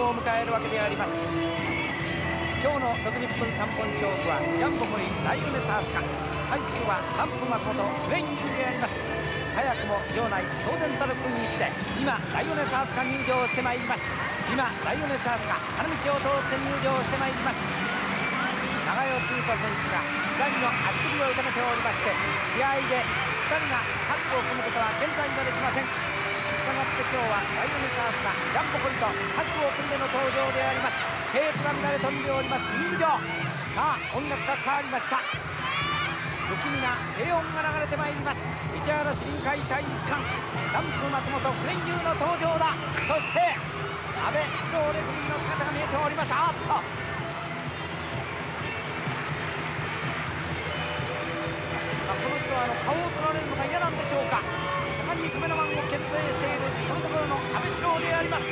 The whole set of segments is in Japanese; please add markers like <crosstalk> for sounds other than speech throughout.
を迎えるわけであります。今日の60分3本勝負はジャンボモリライオネサースカ対するはダンプ松本フレイングであります。早くも場内騒然たる雰囲気で今ライオネサースカ入場してまいります。今ライオネサースカ花道を通って入場してまいります。長代中華選手が左の足首を痛めておりまして試合で2人がタッグを組むことは現在はできません。って今日はライオネサースがジャンボコリとタッグを組んでの登場であります。テープが乱れ飛んでおります。リング上さあ音楽が変わりました。不気味な低音が流れてまいります市原市臨海体育館。ダンプ松本フレンジュの登場だ。そして安倍指導レフリーの姿が見えております。あっと。この人はあの顔を取られるのが嫌なんでしょうか。盛んにカメラマンを決定しているこのところの安倍四郎であります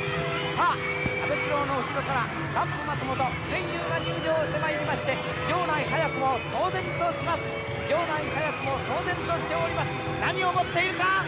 さあ部四郎の後ろからランプ松本全友が入場してまいりまして場内早くも騒然とします場内早くも騒然としております何を持っているか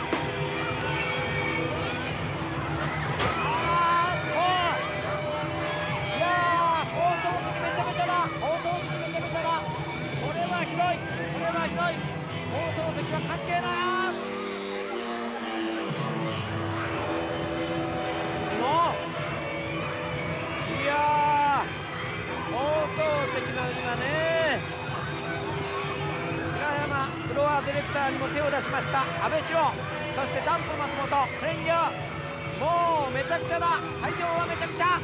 ちゃくちゃだ。会場はめちゃくちゃ。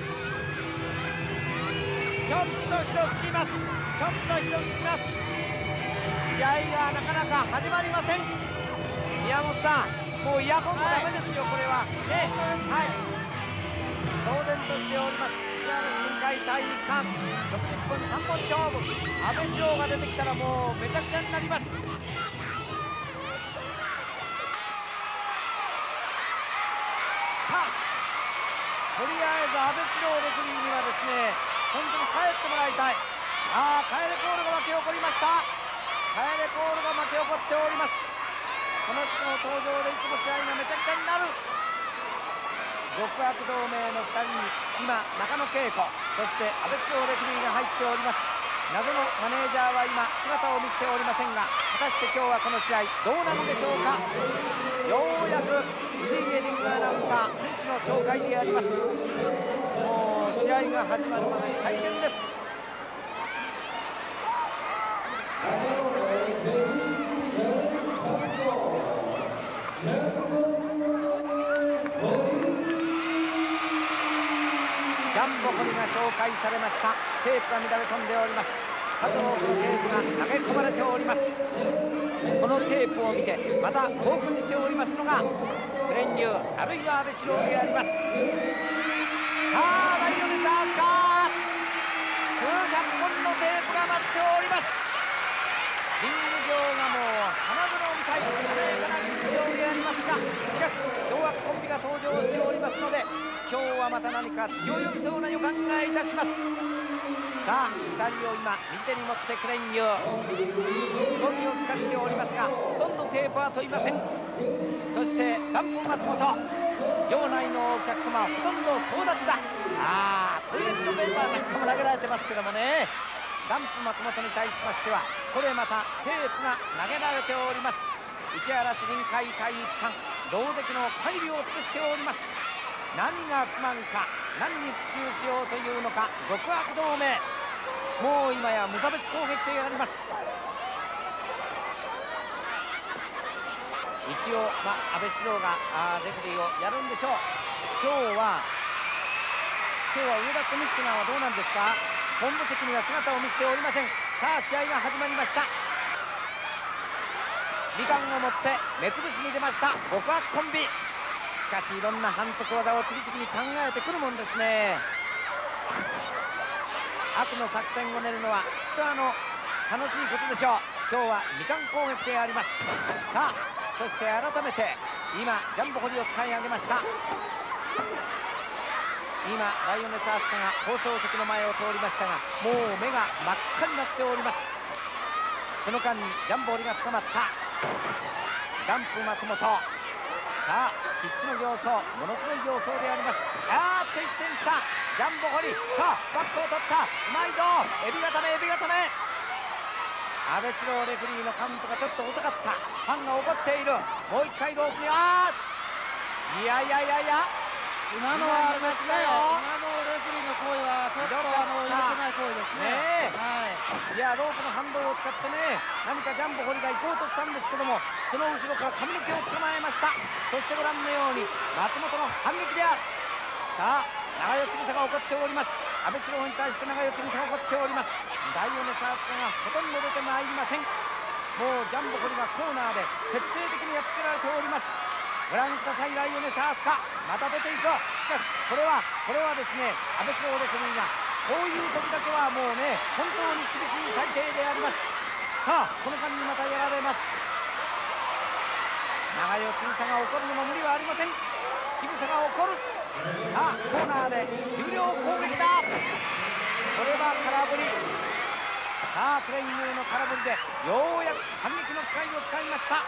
ちょっと広すぎます。ちょっと広すぎます。試合がなかなか始まりません。宮本さんもうイヤホンもダメですよ、これは。ね。はい。当然としております。石原深海体育館60分3本勝負。安倍四郎が出てきたらもうめちゃくちゃになります。ず安倍志郎レフリーにはですね本当に帰ってもらいたい。ああ帰れコールが巻き起こりました。帰れコールが巻き起こっております。この人の登場でいつも試合がめちゃくちゃになる。極悪同盟の2人に今中野恵子そして安倍志郎レフリーが入っております。謎のマネージャーは今姿を見せておりませんが果たして今日はこの試合どうなのでしょうか？ようやく藤井エリングアナウンサー選手の紹介であります。もう試合が始まるまで大変です。ボコリが紹介されました。テープが乱れ飛んでおります。数多くのテープが投げ込まれております。このテープを見てまた興奮しておりますのがフレンニューあるいは安倍四郎であります。さあライオネサースか数百本のテープが待っております。リング上がもう花園みたいに華やかなリング上でありますがしかし凶悪コンビが登場しておりますので今日はまた何か血を呼びそうな予感がいたします。さあ2人を今右手に持ってクレンユ動きを聞かせておりますがほとんどテープは問いません。そしてダンプ松本場内のお客様はほとんど争奪だ。ああトイレットペーパーなんかも投げられてますけどもね。ダンプ松本に対しましてはこれまたテープが投げられております。市原市臨海体育館牢敵の限りを尽くしております。何が不満か何に復讐しようというのか極悪同盟。もう今や無差別攻撃であります。一応、まあ、安倍四郎があレフリーをやるんでしょう。今日は今日は上田コミッショナーはどうなんですか？本部席には姿を見せておりません。さあ試合が始まりました。美観を持って目つぶしに出ました極悪コンビ。しかしいろんな反則技を次々に考えてくるもんですね。悪の作戦を練るのはきっとあの楽しいことでしょう。今日は二冠攻撃であります。さあそして改めて今ジャンボ堀を使い上げました。今ライオネスアスカが放送席の前を通りましたがもう目が真っ赤になっております。その間にジャンボ堀が捕まった。ダンプ松本。さあ必死の形相ものすごい形相であります。あーっと一転した。ジャンボ堀。さあバックを取った。うまいぞエビ固めエビ固め。安倍四郎レフリーのカウントがちょっと遅かった。ファンが怒っている。もう一回ロープに。あーいやいやいやいや。今のはありましたよ。今のレフリーの行為はちょっとあの入れてない行為ですね。ねいやロープの反動を使ってね何かジャンボ堀が行こうとしたんですけどもその後ろから髪の毛を捕まえました。そしてご覧のように松本の反撃である。さあ長与千草が怒っております。安倍四郎に対して長与千草が怒っております。大米サースがほとんど出てまいりません。もうジャンボ堀がコーナーで徹底的にやっつけられております。ご覧くださいライオネサースか。また出ていくしかしこれはこれはですね安倍四郎レフリーがこういう時だけはもうね本当に厳しい裁定であります。さあこの間にまたやられます。長与千草が怒るのも無理はありません。千草が怒る。さあコーナーで重量攻撃だ。これは空振り。さあクレインユーの空振りでようやく反撃の機会を使いました。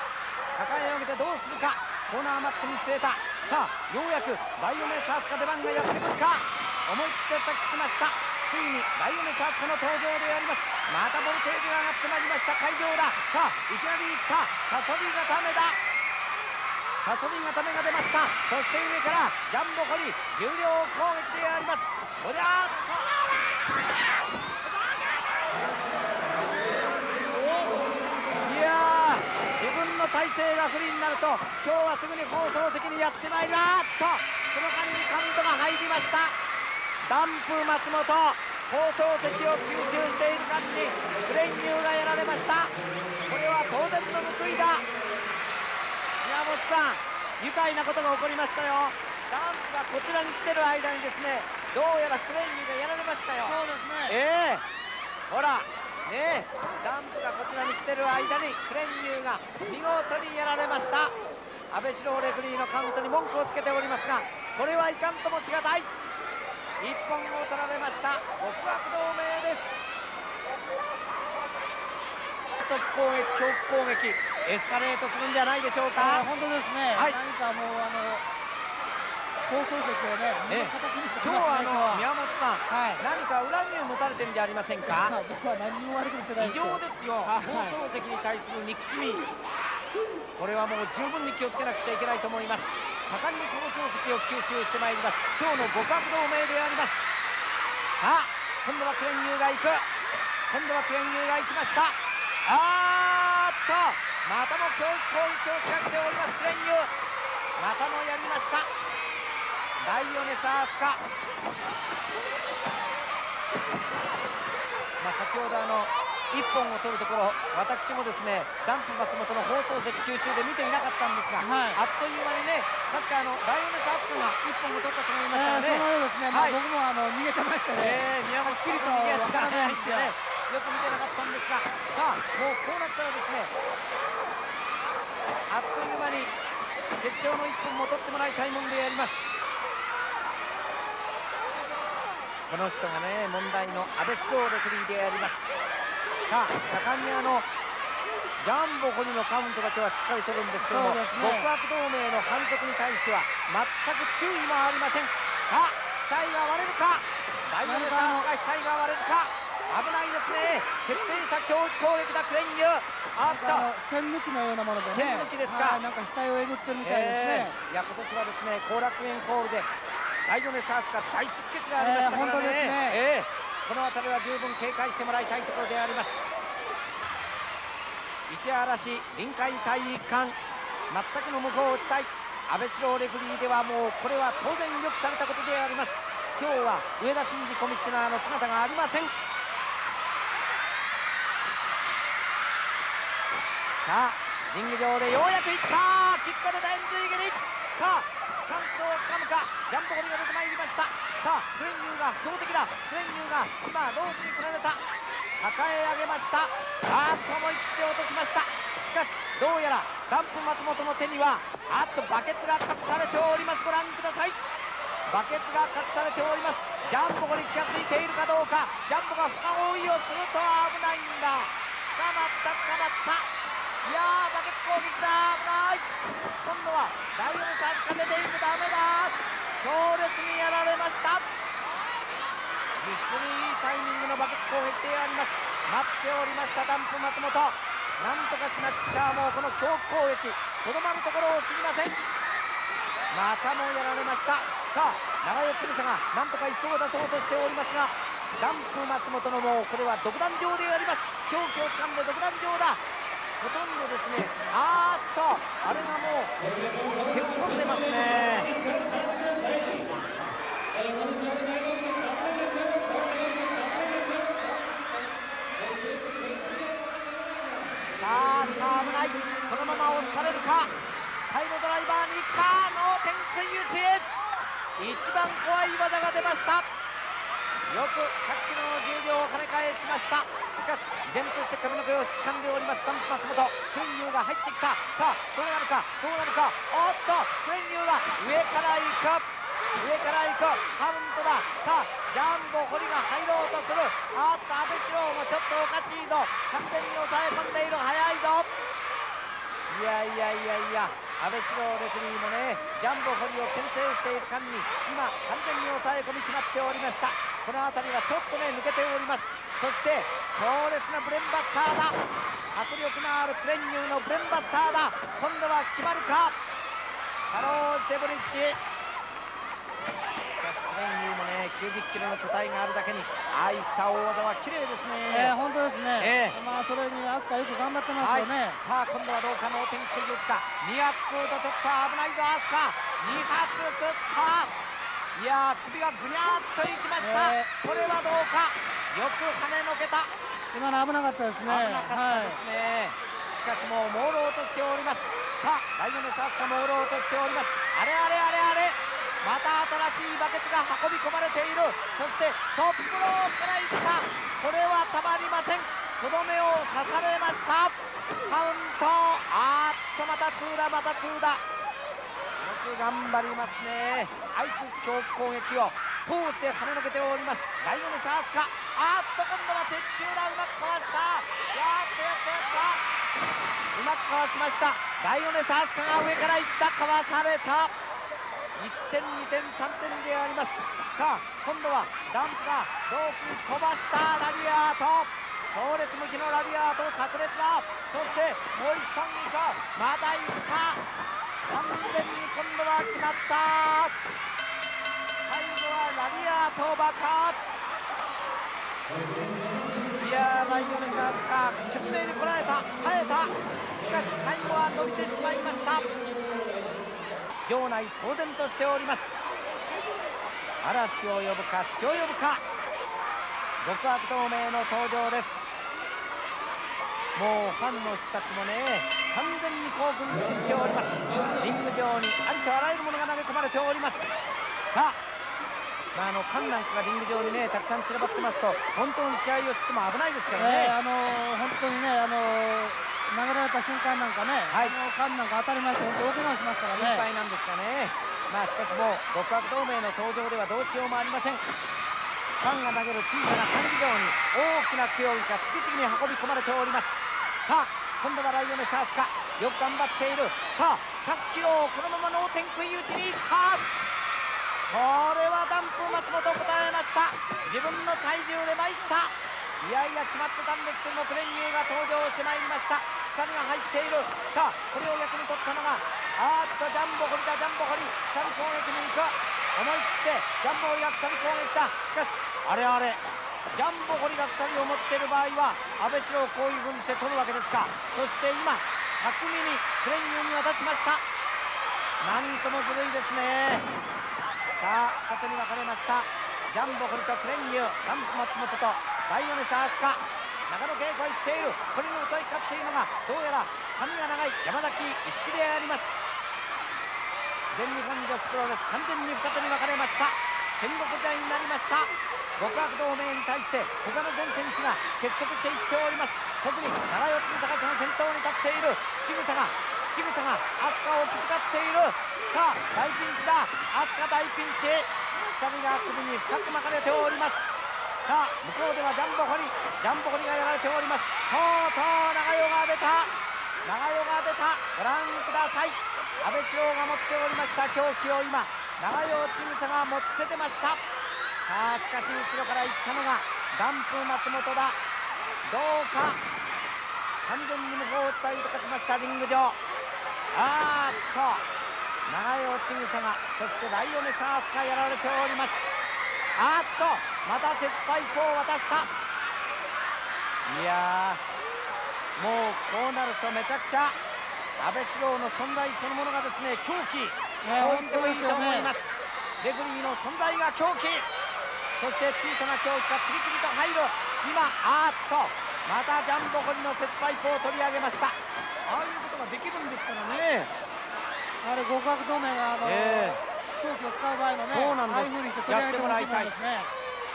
抱え上げてどうするか。コーナーマットに据えた。さあようやくバイオネサースカ出番がやってくるか。思い切って叩きました。ついにバイオネサースカの登場であります。またボルテージが上がってまいりました。会場だ。さあいきなりいった。サソリ固めだサソリ固めが出ました。そして上からジャンボコリ重量攻撃であります。こりゃいやー自分の体勢が不利になると今日はすぐに放送的にやってまいりまーっとその間にカウントが入りました。ダンプ松本放送敵を吸収している間にクレインニューがやられました。これは当然の報いだ。宮本さん愉快なことが起こりましたよ。ダンプがこちらに来てる間にですねどうやらクレインニューがやられましたよ。そうですね。ええ。ほらねえ。ダンプがこちらに来てる間にクレンニューが見事にやられました。安倍四郎レフリーのカウントに文句をつけておりますがこれはいかんともしがたい一本を取られました。極悪同盟です。速攻撃恐怖攻撃エスカレートするんじゃないでしょうか。本当ですね、はい。何かもうあの放送席をね、ええ。見る形にして今日はあの宮本さんはい。何か恨みを持たれてんじゃありませんか？ま <laughs> あ僕は何にも悪くしてない異です。よ常ですよ。はい。放送席に対する憎しみ。これはもう十分に気をつけなくちゃいけないと思います盛んに放送席を吸収してまいります。今日の極悪同盟であります。さあ今度はクレンニューが行く。今度はクレンニューが行きました。あーっとまたも教育攻撃を仕掛けておりますクレンニューまたもやりました。ライオネサースカ。まあ、先ほどあの1本を取るところ私もですねダンプ松本の放送席九州で見ていなかったんですが、はい。あっという間にね確かあのライオネス・アスクが1本を取ったと思いましたえーそうですね、まあはい。僕もあの逃げてましたね、えー宮本はっきりと右足がないんですよね。よく見てなかったんですがさあもうこうなったらですねあっという間に決勝の1本も取ってもらいたいもんでやります。この人がね問題の安倍四郎レフリーでありますさあ盛んにあのジャンボホリのカウントだけはしっかり取るんですけども、ね。極悪同盟の反則に対しては全く注意もありません。さあ額が割れるか？ダイヤメサースが額が割れるか？危ないですね。徹底した強攻撃だクレンニュー。あっとあの線抜きのようなものでね、線抜きですか？はいなんか額をえぐってるみたいですね。えー。いや今年はですね後楽園ホールでライオネサースが大出血がありましたからね、えー本当ですね。えーこの辺りは十分警戒してもらいたいところであります。市嵐臨海体育館全くの向こうを打ちたい。安倍四郎レフリーではもうこれは当然予期されたことであります。今日は上田真司コミッショナーの姿がありません。さあリング上でようやくいった。キックが出た円髄蹴りさあチャンスをつかむかジャンボゴリが出てまいりましたさあクレンニューが強敵だ。クレンニューが今ロープに振られた。抱え上げました。あっと思い切って落としました。しかしどうやらダンプ松本の手にはあっとバケツが隠されております。ご覧ください。バケツが隠されております。ジャンボゴに気がついているかどうかジャンボが深追いをすると危ないんだ。捕まった捕まった。いやーバケツ攻撃だ危ない今度はライオネスアスカ出ていくダメだ強烈にやられました実にいいタイミングのバケツ攻撃であります。待っておりましたダンプ松本。なんとかスナッチャーもこの強攻撃。とどまるところを知りません。またもやられました。さあ長与千草がなんとか一層を出そうとしておりますがダンプ松本のもうこれは独壇場であります。狂気をつかんで独壇場だ。ほとんどですねあーっとあれがもうへっこんでますね。このまま押されるか？サイドドライバーに行くか？脳天食い打ち一番怖い技が出ました。よくさっきの10秒を跳ね返しました。しかし依然として髪の毛を掴んでおります。スタンプ松本。クレンユーが入ってきた。さあどうなるか？どうなるか？おっとクレンユーが上から行く。上から行く。カウントだ。さあジャンボ堀が入ろうとする。あっと阿部四郎もちょっとおかしいぞ。完全に抑え込んでいる。早いぞ。いやいやいやいや安倍四郎レフリーもねジャンボ堀を牽制している間に今完全に抑え込み決まっておりました。この辺りはちょっとね抜けております。そして強烈なブレンバスターだ。迫力のあるクレンニューのブレンバスターだ。今度は決まるか。かろうじてブリッジしかしクレンニューもね90キロの巨体があるだけにああいった大技は綺麗ですね。えー、本当ですね、ええ。まあそれに飛鳥よく頑張ってますよね、さあ今度はどうかの天気打ちか。2発食うとちょっと危ないぞアスカ。2発食ったいやー首がぐにゃーっといきました、えこれはどうか。よく跳ねのけた。今の危なかったです危ねなかったですね、しかしもう朦朧としております。さあライオネスアスカ朦朧としております。あれあれあれあれまた新しいバケツが運び込まれている。そしてトップロープからいった。これはたまりません。とどめを刺されました。カウント。あーっとまたツーだまたツーだ。よく頑張りますね。相手強攻撃を。通して跳ねのけております。ライオネス飛鳥。あーっと今度は鉄柱だ。うまくかわした。やっとやったやった。うまくかわしました。ライオネス飛鳥が上からいった。かわされた。1転2転3転であります。さあ今度はダンプがロープに飛ばしたラリアート。強烈向きのラリアート炸裂だ。そしてもう一本いくまたいった完全に今度は決まった。最後はラリアート爆発。いやーライオネスアスカ懸命にこらえた。耐えた。しかし最後は伸びてしまいました。場内騒然としております。嵐を呼ぶか血を呼ぶか極悪同盟の登場です。もうファンの人たちもね完全に興奮しきっております。リング上にありとあらゆるものが投げ込まれております。さあまあ、あの缶なんかがリング上にねたくさん散らばってますと本当に試合をしても危ないですからね、えーあの本当にねあの投げられた瞬間なんかね、はい。あの缶なんか当たりまして本当大怪我をしますから心ね配なんですがね。まあしかしもう極悪同盟の登場ではどうしようもありません。ファンが投げる小さな缶議場に大きな競技が次々に運び込まれております。さあ今度はライオネスアスカよく頑張っている。さあ100キロをこのまま脳天食い打ちにいったこれはダンプ松本答えました。自分の体重で参った。いやいや決まってたんですけどもクレンユーが登場してまいりました2人が入っている。さあこれを役に取ったのがあーっとジャンボ堀だジャンボ堀鎖攻撃に行く。思い切ってジャンボ堀が鎖攻撃だ。しかしあれあれジャンボ堀が鎖を持っている場合は安倍四郎をこういう風にして取るわけですか。そして今巧みにクレンユーに渡しました。なんともずるいですね。さあ二手に分かれました。ジャンボ堀とクレンユーダンプ松本とライオネスアスカ長野稽古行っているこれに襲いかかっているのがどうやら髪が長い山崎一樹であります全日本女子プロレス完全に二手に分かれました戦国時代になりました極悪同盟に対して他の全選手が結束していっております特に長与千草がその先頭に立っている千草が千草が飛鳥を気遣っているさあ大ピンチだ飛鳥大ピンチ2人が首に深く巻かれておりますさあ向こうではジャンボ堀ジャンボ堀がやられております。とうとう長与が出た。長与が出た。ご覧ください。安倍四郎が持っておりました。狂気を今長与千草が持って出ました。さあしかし後ろから行ったのがダンプ松本だ。どうか。完全に向こうを伝えとかしました。リング上。あーっと。長与千草がそしてライオネサースがやられております。あーっとまた鉄パイプを渡した。いやもうこうなるとめちゃくちゃ安倍四郎の存在そのものがですね狂気。こう言ってもいいと思います、レフリーの存在が狂気。そして小さな狂気が次々と入る。今あーっとまたジャンボコリの鉄パイプを取り上げました。ああいうことができるんですからね。あれ極悪同盟があの、え狂気を使う場合のねそうなんです。ああいうふうにしてものですね。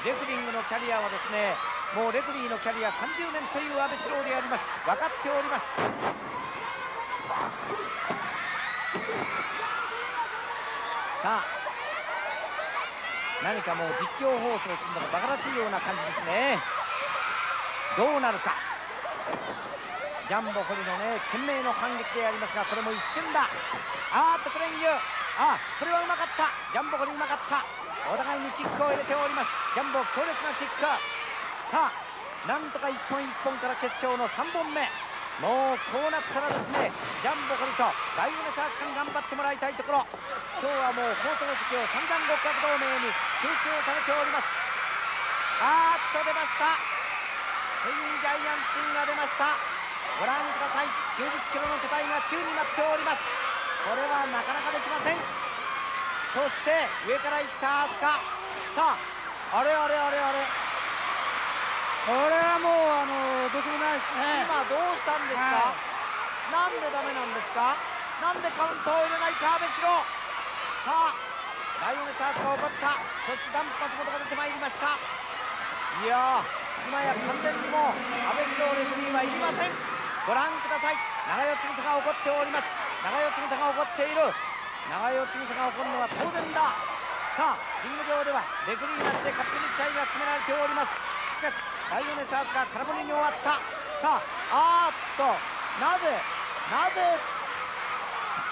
レフリングのキャリアはですねもうレフリーのキャリア30年という安倍四郎であります。分かっております。さあ何かもう実況放送するのがバカらしいような感じですね。どうなるかジャンボ堀のね懸命の反撃でありますがこれも一瞬だ。あーっとクレンギュあこれはうまかった。ジャンボ堀うまかった。お互いにキックを入れております。ジャンボ強烈なキック。さあなんとか一本一本から決勝の3本目。もうこうなったらですねジャンボ堀とライオネサース君頑張ってもらいたいところ。今日はもう放送席を散々極悪同盟に吸収されております。あーっと出ました。ツインジャイアンツが出ました。ご覧ください。90キロの巨体が宙になっております。これはなかなかできません。そして上から行ったアスカさああれあれあれあれ。これはもうあのどうしようもないですね。今どうしたんですか、なんでダメなんですか？なんでカウントを入れないか安倍四郎さあライオネサースが起こった。そしてダンプ松本が出てまいりました。いやー今や完全にもう安倍四郎レフリーはいりませんご覧ください。長与千草が起こっております。長与千草が起こっている。長与千草が起こるのは当然だ。さあリング上ではレフリーなしで勝手に試合が進められております。しかしライオネサースが空振りに終わった。さああっとなぜなぜ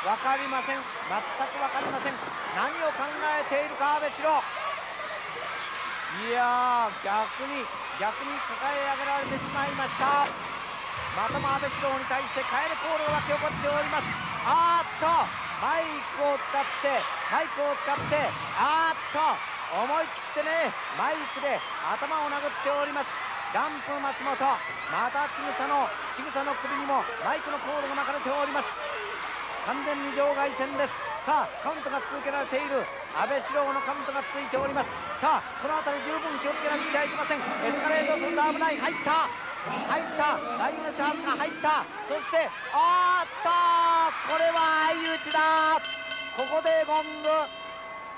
分かりません。全く分かりません。何を考えているか安倍四郎。いやー逆に逆に抱え上げられてしまいました。またも安倍四郎に対して帰れコールが沸き起こっております。あーっとマイクを使ってマイクを使ってあーっと思い切ってねマイクで頭を殴っております。ダンプ松本またちぐさのちぐさの首にもマイクのコールが巻かれております。完全に場外戦です。さあカウントが続けられている安倍四郎のカウントが続いております。さあこの辺り十分気をつけなくちゃいけません。エスカレートすると危ない。入った。入った。ライオネスハースが入った。そしてあーっとこれは相打ちだ。ここでゴング。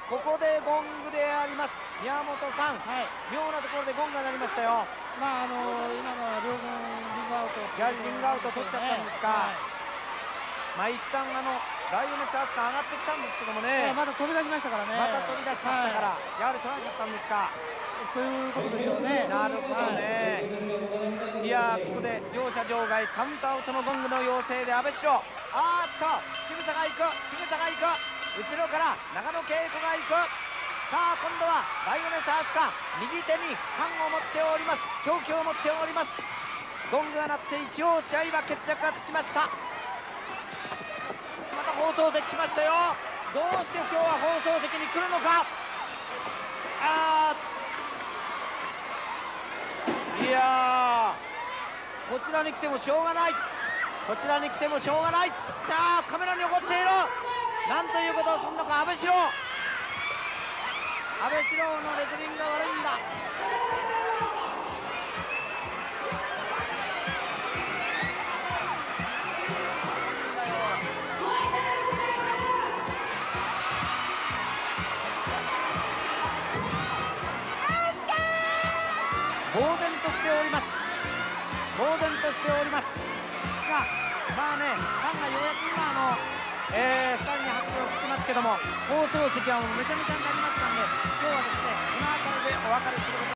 ここでゴングであります。宮本さん、はい。妙なところでゴングが鳴りましたよ。まああの今のは両軍リングアウトやはりリングアウト取っちゃったんですか。はい。まあ一旦あのライオネスハースが上がってきたんですけどもね。まだ飛び出しましたからね。また飛び出しちゃったから、はやはり取らなかったんですか。いということでしょうね。なるほどね、い、やここで両者場外カウントアウトのゴングの要請で安倍四郎。あーっとちぐさが行くちぐさが行く。後ろから長野恵子が行く。さあ今度はライオネスハースか右手に缶を持っております。凶器を持っております。ゴングが鳴って一応試合は決着がつきました。また放送席来ましたよ。どうして今日は放送席に来るのか。あーいやー。こちらに来てもしょうがない。こちらに来てもしょうがない。あカメラに怒っている。なんということをするのか安倍四郎。安倍四郎のレスリングが悪いんだ。としております。がまあねファンがようやく今あの、えー、2人に拍手を吹きますけども放送席はもうめちゃめちゃになりましたんで今日はですねこの辺りでお別れすること